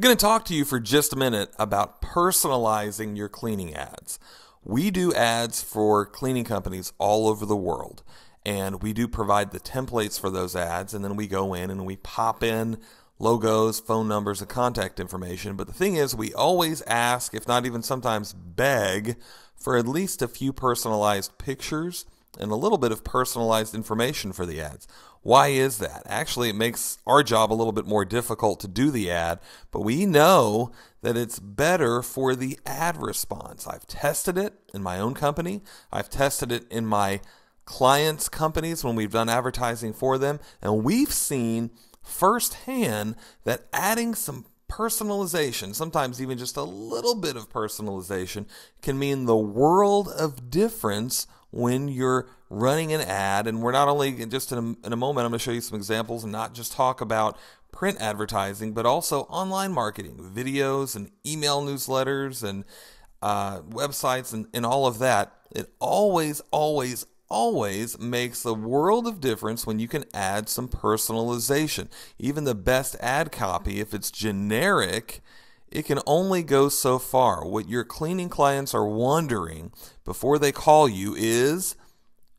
I'm going to talk to you for just a minute about personalizing your cleaning ads. We do ads for cleaning companies all over the world, and we do provide the templates for those ads, and then we go in and we pop in logos, phone numbers, and contact information. But the thing is, we always ask, if not even sometimes beg, for at least a few personalized pictures and a little bit of personalized information for the ads. Why is that? Actually, it makes our job a little bit more difficult to do the ad, but we know that it's better for the ad response. I've tested it in my own company, I've tested it in my clients' companies when we've done advertising for them, and we've seen firsthand that adding some personalization, sometimes even just a little bit of personalization, can mean the world of difference when you're running an ad. And we're not only just in a, in a moment, I'm going to show you some examples and not just talk about print advertising, but also online marketing, videos and email newsletters and uh, websites and, and all of that. It always, always, always makes a world of difference when you can add some personalization. Even the best ad copy, if it's generic, it can only go so far. What your cleaning clients are wondering before they call you is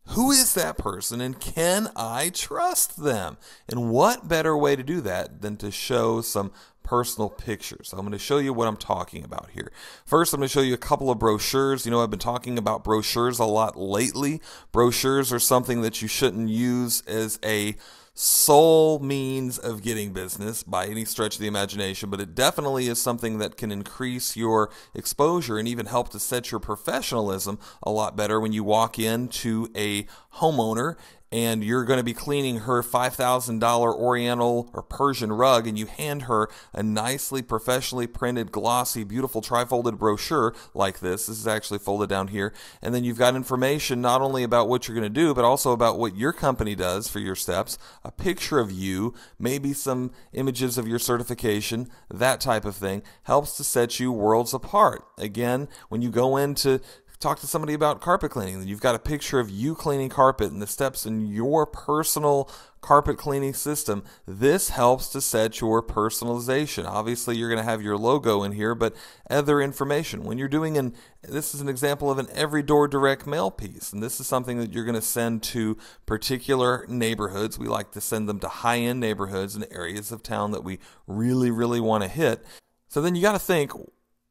who is that person and can I trust them? And what better way to do that than to show some personal pictures. So I'm going to show you what I'm talking about here. First, I'm going to show you a couple of brochures. You know, I've been talking about brochures a lot lately. Brochures are something that you shouldn't use as a sole means of getting business by any stretch of the imagination, but it definitely is something that can increase your exposure and even help to set your professionalism a lot better when you walk into a homeowner and you're going to be cleaning her $5,000 Oriental or Persian rug, and you hand her a nicely professionally printed, glossy, beautiful trifolded brochure like this. This is actually folded down here. And then you've got information not only about what you're going to do, but also about what your company does for your steps, a picture of you, maybe some images of your certification, that type of thing helps to set you worlds apart. Again, when you go into talk to somebody about carpet cleaning. You've got a picture of you cleaning carpet and the steps in your personal carpet cleaning system. This helps to set your personalization. Obviously, you're going to have your logo in here, but other information. When you're doing an, this is an example of an every door direct mail piece, and this is something that you're going to send to particular neighborhoods. We like to send them to high end neighborhoods and areas of town that we really, really want to hit. So then you got to think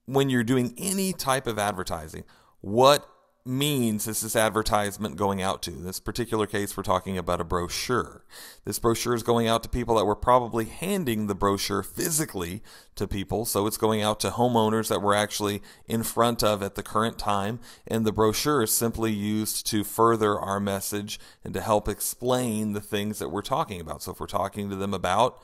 when you're doing any type of advertising, what means is this advertisement going out to? In this particular case, we're talking about a brochure. This brochure is going out to people that were probably handing the brochure physically to people. So it's going out to homeowners that we're actually in front of at the current time. And the brochure is simply used to further our message and to help explain the things that we're talking about. So if we're talking to them about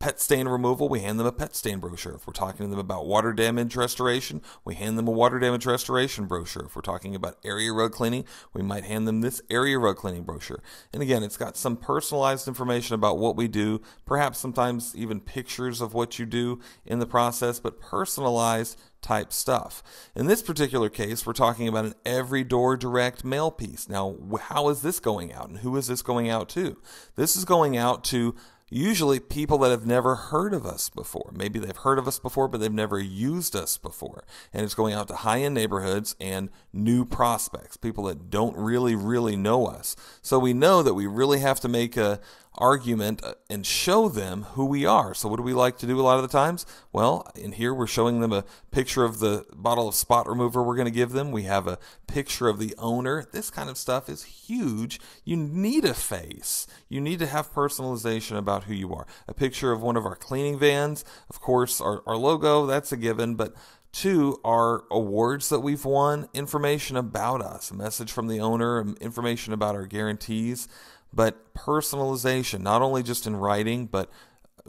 pet stain removal, we hand them a pet stain brochure. If we're talking to them about water damage restoration, we hand them a water damage restoration brochure. If we're talking about area rug cleaning, we might hand them this area rug cleaning brochure. And again, it's got some personalized information about what we do, perhaps sometimes even pictures of what you do in the process, but personalized type stuff. In this particular case, we're talking about an every door direct mail piece. Now, how is this going out and who is this going out to? This is going out to usually people that have never heard of us before. Maybe they've heard of us before, but they've never used us before. And it's going out to high end neighborhoods and new prospects, people that don't really, really know us. So we know that we really have to make a, argument uh, and show them who we are. So, what do we like to do a lot of the times? Well, in here we're showing them a picture of the bottle of spot remover we're going to give them. We have a picture of the owner. This kind of stuff is huge. You need a face. You need to have personalization about who you are. A picture of one of our cleaning vans, of course, our, our logo, that's a given, but Two are awards that we've won, information about us, a message from the owner, information about our guarantees but personalization, not only just in writing, but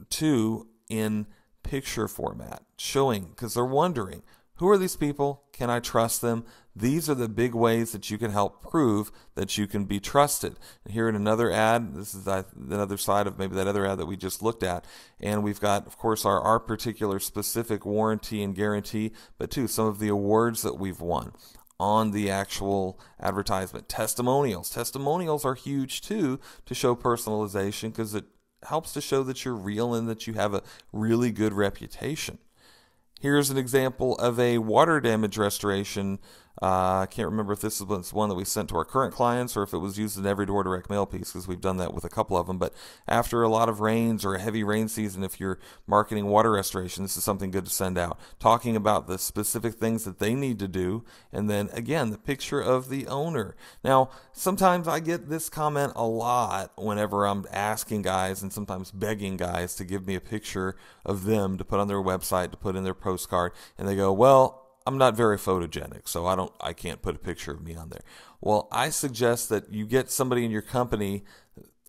two, in picture format, showing, because they're wondering, who are these people? Can I trust them? These are the big ways that you can help prove that you can be trusted. And here in another ad, this is the other side of maybe that other ad that we just looked at. And we've got, of course, our, our particular specific warranty and guarantee, but too, some of the awards that we've won on the actual advertisement. Testimonials. Testimonials are huge too to show personalization because it helps to show that you're real and that you have a really good reputation. Here's an example of a water damage restoration uh, I can't remember if this was one that we sent to our current clients or if it was used in every door direct mail piece because we've done that with a couple of them. But after a lot of rains or a heavy rain season, if you're marketing water restoration, this is something good to send out. Talking about the specific things that they need to do. And then again, the picture of the owner. Now, sometimes I get this comment a lot whenever I'm asking guys and sometimes begging guys to give me a picture of them to put on their website, to put in their postcard. And they go, well, I'm not very photogenic, so I don't I can't put a picture of me on there. Well, I suggest that you get somebody in your company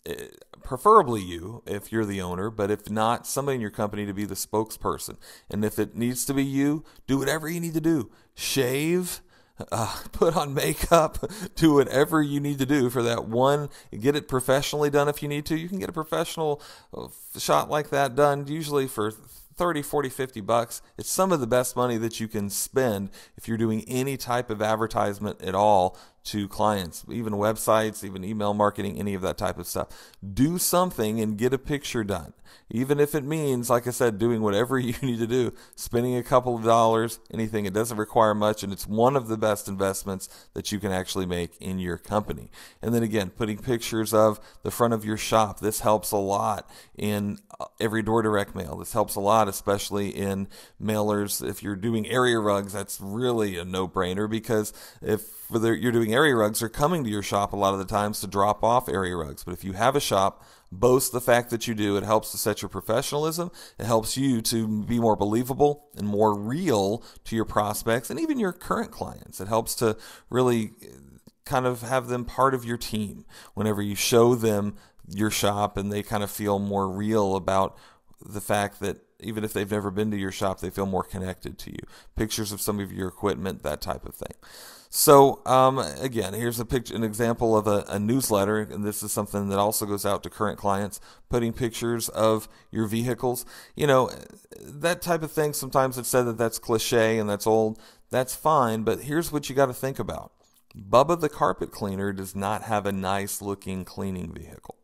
eh, preferably you if you're the owner, but if not, somebody in your company to be the spokesperson. And if it needs to be you, do whatever you need to do. Shave, uh, put on makeup, do whatever you need to do for that one. Get it professionally done if you need to. You can get a professional uh, shot like that done usually for 30, 40, 50 bucks. It's some of the best money that you can spend if you're doing any type of advertisement at all to clients, even websites, even email marketing, any of that type of stuff. Do something and get a picture done. Even if it means, like I said, doing whatever you need to do, spending a couple of dollars, anything, it doesn't require much, and it's one of the best investments that you can actually make in your company. And then again, putting pictures of the front of your shop. This helps a lot in uh, every door direct mail. This helps a lot, especially in mailers. If you're doing area rugs, that's really a no brainer because if you're doing area rugs are coming to your shop a lot of the times to drop off area rugs. But if you have a shop, boast the fact that you do. It helps to set your professionalism. It helps you to be more believable and more real to your prospects and even your current clients. It helps to really uh, kind of have them part of your team whenever you show them your shop and they kind of feel more real about the fact that even if they've never been to your shop, they feel more connected to you. Pictures of some of your equipment, that type of thing. So um, again, here's a picture, an example of a, a, newsletter, and this is something that also goes out to current clients, putting pictures of your vehicles. You know, that type of thing. Sometimes it's said that that's cliche and that's old. That's fine, but here's what you got to think about: Bubba the carpet cleaner does not have a nice looking cleaning vehicle.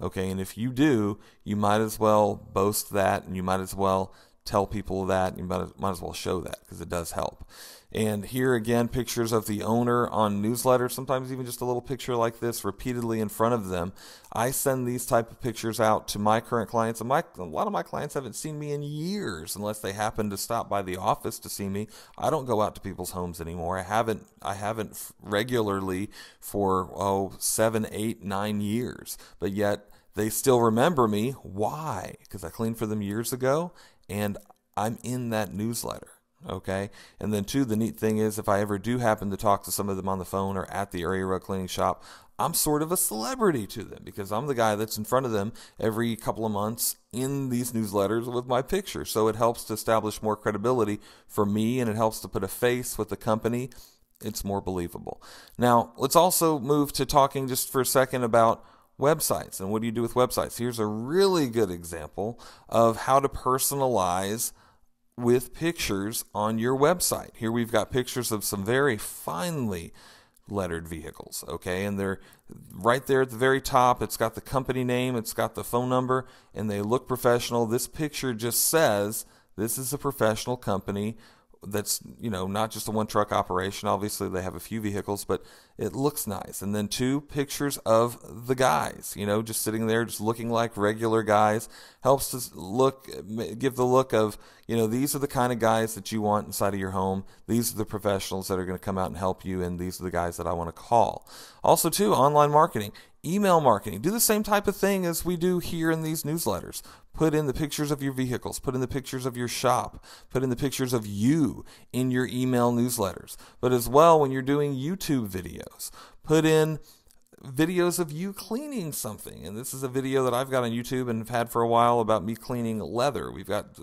Okay, and if you do, you might as well boast that, and you might as well tell people that. and You might, might as well show that because it does help. And here again, pictures of the owner on newsletters, sometimes even just a little picture like this repeatedly in front of them. I send these type of pictures out to my current clients, and my, a lot of my clients haven't seen me in years unless they happen to stop by the office to see me. I don't go out to people's homes anymore. I haven't, I haven't regularly for, oh, seven, eight, nine years, but yet they still remember me. Why? Because I cleaned for them years ago and I'm in that newsletter. Okay. And then, two, the neat thing is if I ever do happen to talk to some of them on the phone or at the area rug cleaning shop, I'm sort of a celebrity to them because I'm the guy that's in front of them every couple of months in these newsletters with my picture. So it helps to establish more credibility for me and it helps to put a face with the company. It's more believable. Now, let's also move to talking just for a second about websites and what do you do with websites. Here's a really good example of how to personalize with pictures on your website. Here we've got pictures of some very finely lettered vehicles, okay? And they're right there at the very top. It's got the company name, it's got the phone number, and they look professional. This picture just says this is a professional company that's you know not just a one truck operation obviously they have a few vehicles but it looks nice. And then two pictures of the guys you know just sitting there just looking like regular guys. Helps to look give the look of you know these are the kind of guys that you want inside of your home. These are the professionals that are going to come out and help you and these are the guys that I want to call. Also too online marketing email marketing. Do the same type of thing as we do here in these newsletters. Put in the pictures of your vehicles, put in the pictures of your shop, put in the pictures of you in your email newsletters. But as well, when you're doing YouTube videos, put in videos of you cleaning something. And this is a video that I've got on YouTube and have had for a while about me cleaning leather. We've got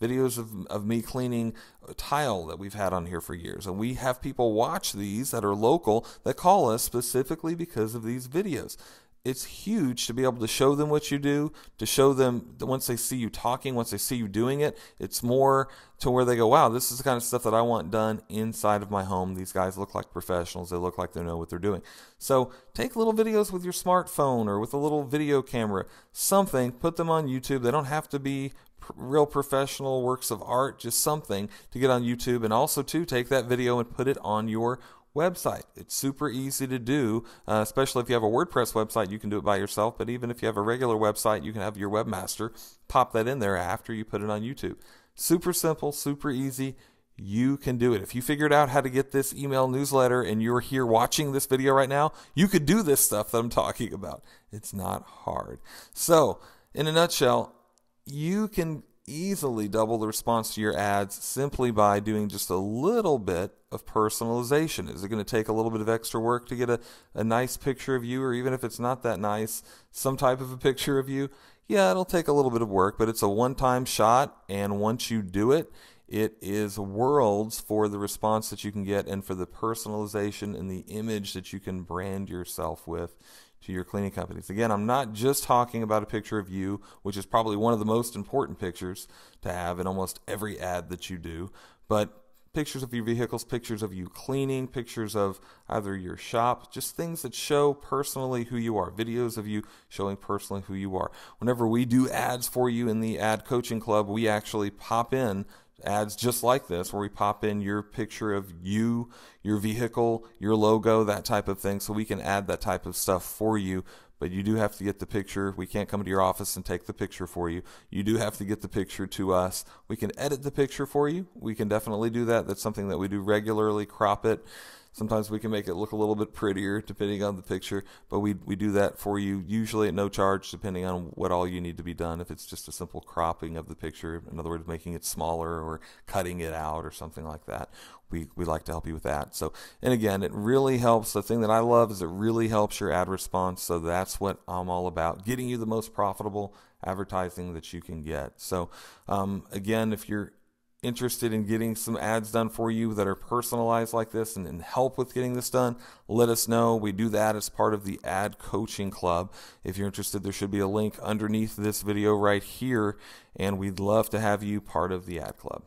videos of, of me cleaning tile that we've had on here for years. And we have people watch these that are local that call us specifically because of these videos it's huge to be able to show them what you do, to show them once they see you talking, once they see you doing it, it's more to where they go, wow, this is the kind of stuff that I want done inside of my home. These guys look like professionals. They look like they know what they're doing. So take little videos with your smartphone or with a little video camera, something, put them on YouTube. They don't have to be real professional works of art, just something to get on YouTube. And also, to take that video and put it on your website. It's super easy to do, uh, especially if you have a WordPress website, you can do it by yourself. But even if you have a regular website, you can have your webmaster pop that in there after you put it on YouTube. Super simple, super easy. You can do it. If you figured out how to get this email newsletter and you're here watching this video right now, you could do this stuff that I'm talking about. It's not hard. So, in a nutshell, you can easily double the response to your ads simply by doing just a little bit of personalization. Is it going to take a little bit of extra work to get a, a nice picture of you, or even if it's not that nice, some type of a picture of you? Yeah, it'll take a little bit of work, but it's a one time shot, and once you do it, it is worlds for the response that you can get and for the personalization and the image that you can brand yourself with to your cleaning companies. Again, I'm not just talking about a picture of you, which is probably one of the most important pictures to have in almost every ad that you do, but pictures of your vehicles, pictures of you cleaning, pictures of either your shop, just things that show personally who you are, videos of you showing personally who you are. Whenever we do ads for you in the ad coaching club, we actually pop in ads just like this where we pop in your picture of you, your vehicle, your logo, that type of thing. So we can add that type of stuff for you. But you do have to get the picture. We can't come to your office and take the picture for you. You do have to get the picture to us. We can edit the picture for you. We can definitely do that. That's something that we do regularly, crop it Sometimes we can make it look a little bit prettier depending on the picture, but we, we do that for you usually at no charge depending on what all you need to be done. If it's just a simple cropping of the picture, in other words, making it smaller or cutting it out or something like that, we, we like to help you with that. So, and again, it really helps. The thing that I love is it really helps your ad response. So that's what I'm all about, getting you the most profitable advertising that you can get. So, um, again, if you're interested in getting some ads done for you that are personalized like this and, and, help with getting this done, let us know. We do that as part of the Ad Coaching Club. If you're interested, there should be a link underneath this video right here, and we'd love to have you part of the Ad Club.